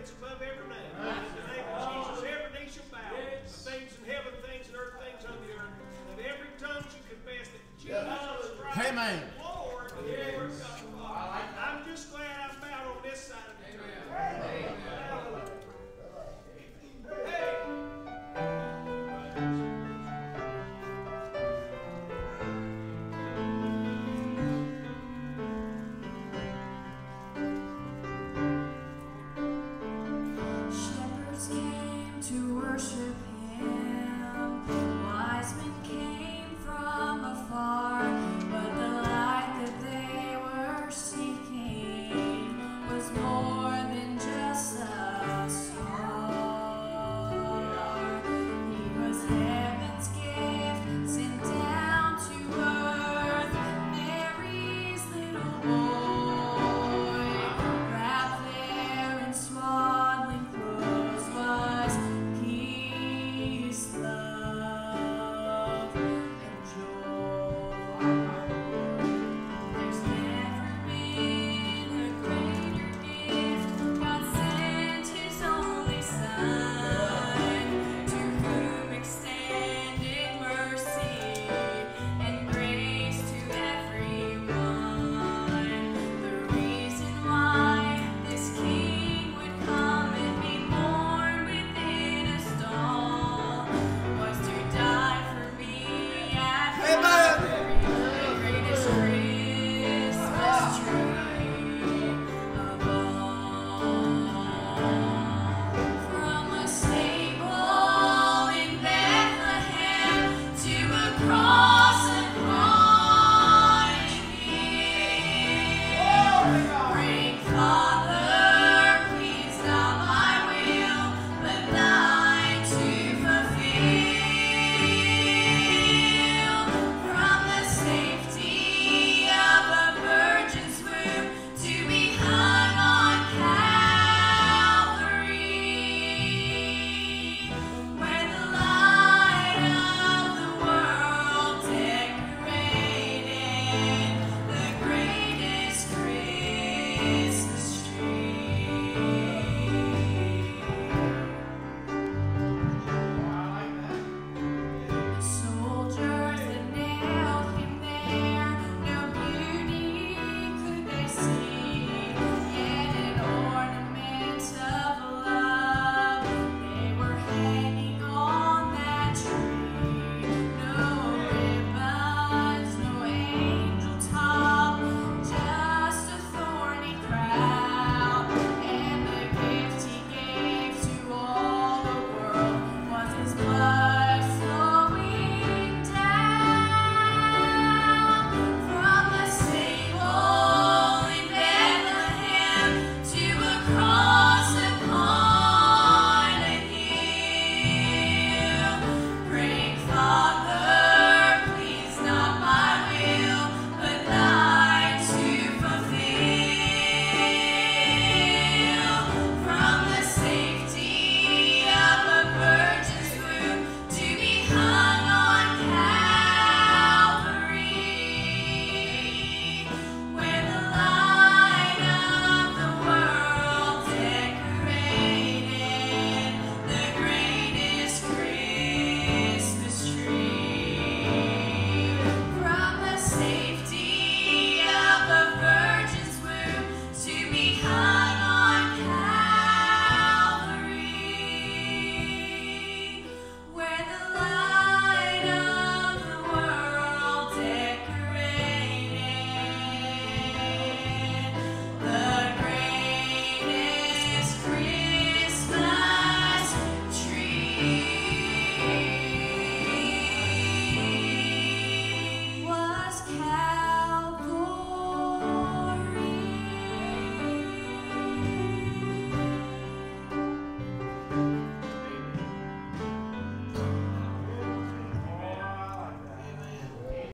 that's above every name. In the name of Jesus, every knee shall bow. Things in heaven, things in earth, things on the earth. and every tongue shall confess that Jesus Christ Amen. Lord, Lord, Lord